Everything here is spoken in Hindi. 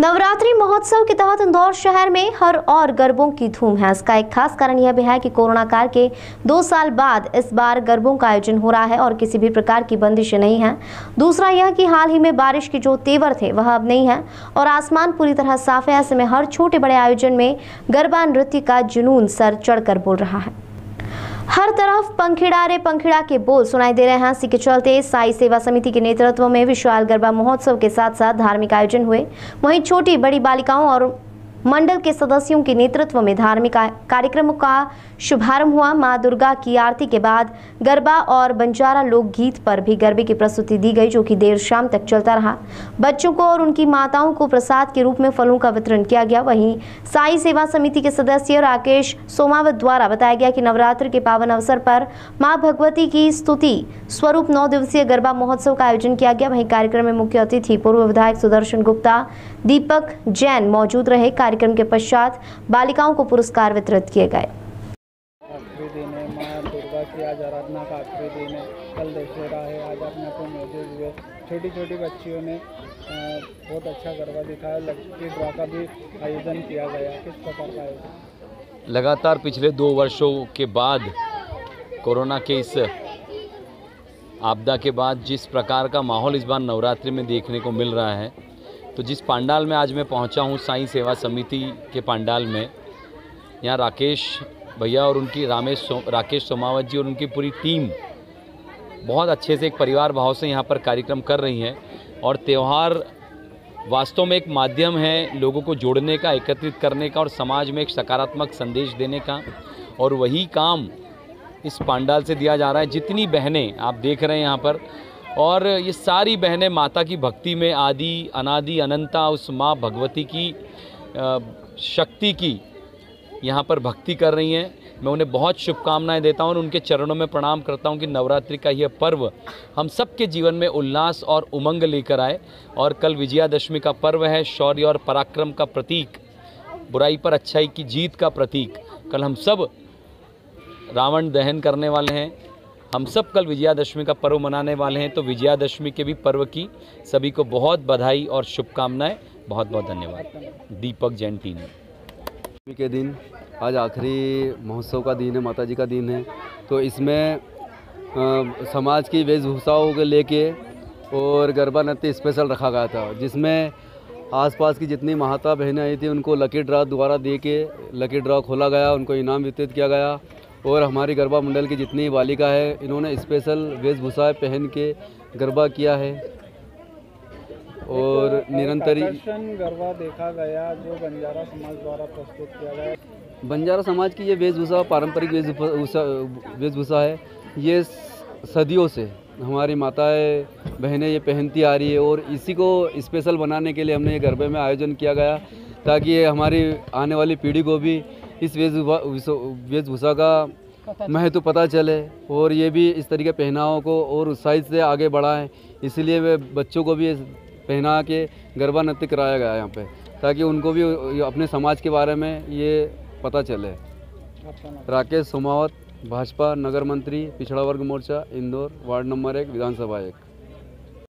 नवरात्रि महोत्सव के तहत इंदौर शहर में हर और गरबों की धूम है। इसका एक खास कारण यह भी है कि कोरोना काल के दो साल बाद इस बार गरबों का आयोजन हो रहा है और किसी भी प्रकार की बंदिश नहीं है। दूसरा यह कि हाल ही में बारिश के जो तेवर थे, वह अब नहीं है और आसमान पूरी तरह साफ़ है। ऐसे में हर छोटे बड़े आयोजन में गरबा नृत्य का जुनून सर चढ़कर बोल रहा है। हर तरफ़ पंखिड़ा रे पंखिड़ा के बोल सुनाई दे रहे हैं। इसी के चलते साई सेवा समिति के नेतृत्व में विशाल गरबा महोत्सव के साथ साथ धार्मिक आयोजन हुए। वहीं छोटी बड़ी बालिकाओं और मंडल के सदस्यों के नेतृत्व में धार्मिक कार्यक्रमों का शुभारंभ हुआ। माँ दुर्गा की आरती के बाद गरबा और बंजारा लोकगीत पर भी गरबे की प्रस्तुति दी गई, जो कि देर शाम तक चलता रहा। बच्चों को और उनकी माताओं को प्रसाद के रूप में फलों का वितरण किया गया। वहीं साई सेवा समिति के सदस्य राकेश सोमावत द्वारा बताया गया कि नवरात्र के पावन अवसर पर माँ भगवती की स्तुति स्वरूप नौ दिवसीय गरबा महोत्सव का आयोजन किया गया। वहीं कार्यक्रम में मुख्य अतिथि पूर्व विधायक सुदर्शन गुप्ता, दीपक जैन मौजूद रहे। कार्यक्रम के पश्चात बालिकाओं को पुरस्कार वितरित किए गए। की आज आराधना का आखिरी दिन है। कल दशहरा है आज यहाँ पे मौजूद हुए। छोटी छोटी बच्चियों ने बहुत अच्छा गरबा दिखाया। लक्की ड्रा का भी आयोजन किया गया। किस प्रकार का आयोजन? लगातार पिछले दो वर्षों के बाद कोरोना के इस आपदा के बाद जिस प्रकार का माहौल इस बार नवरात्रि में देखने को मिल रहा है तो जिस पांडाल में आज मैं पहुँचा हूँ साईं सेवा समिति के पंडाल में यहाँ राकेश भैया और उनकी रामेश सो, राकेश सोमावत जी और उनकी पूरी टीम बहुत अच्छे से एक परिवार भाव से यहाँ पर कार्यक्रम कर रही हैं और त्यौहार वास्तव में एक माध्यम है लोगों को जोड़ने का एकत्रित करने का और समाज में एक सकारात्मक संदेश देने का और वही काम इस पांडाल से दिया जा रहा है। जितनी बहनें आप देख रहे हैं यहाँ पर और ये सारी बहनें माता की भक्ति में आदि, अनादि, अनंता, उस माँ भगवती की शक्ति की यहाँ पर भक्ति कर रही हैं। मैं उन्हें बहुत शुभकामनाएँ देता हूँ और उनके चरणों में प्रणाम करता हूँ कि नवरात्रि का यह पर्व हम सबके जीवन में उल्लास और उमंग लेकर आए और कल विजयादशमी का पर्व है, शौर्य और पराक्रम का प्रतीक, बुराई पर अच्छाई की जीत का प्रतीक। कल हम सब रावण दहन करने वाले हैं। हम सब कल विजयादशमी का पर्व मनाने वाले हैं तो विजयादशमी के भी पर्व की सभी को बहुत बधाई और शुभकामनाएँ। बहुत बहुत धन्यवाद। दीपक टीम नवमी के दिन आज आखिरी महोत्सव का दिन है माता जी का दिन है तो इसमें अ, समाज की वेशभूषाओं को लेके और गरबा नृत्य स्पेशल रखा गया था जिसमें आसपास की जितनी महाता बहनें आई थी उनको लकी ड्रा द्वारा दे के लकी ड्रा खोला गया उनको इनाम वितरित किया गया और हमारी गरबा मंडल की जितनी बालिका है इन्होंने स्पेशल वेशभूषाएँ पहन के गरबा किया है। और निरंतर गरबा देखा गया जो बंजारा समाज द्वारा प्रस्तुत किया गया। बंजारा समाज की ये वेशभूषा पारंपरिक वेशभूषा वेशभूषा है ये सदियों से हमारी माताएँ बहनें ये पहनती आ रही है और इसी को स्पेशल बनाने के लिए हमने ये गरबे में आयोजन किया गया ताकि ये हमारी आने वाली पीढ़ी को भी इस वेशभूषा का महत्व पता चले और ये भी इस तरीके पहनावों को और उत्साहित से आगे बढ़ाएँ। इसलिए वे बच्चों को भी पहना के गरबा नृत्य कराया गया यहाँ पे, ताकि उनको भी अपने समाज के बारे में ये पता चले। राकेश सोमावत, भाजपा नगर मंत्री, पिछड़ा वर्ग मोर्चा, इंदौर, वार्ड नंबर एक, विधानसभा एक।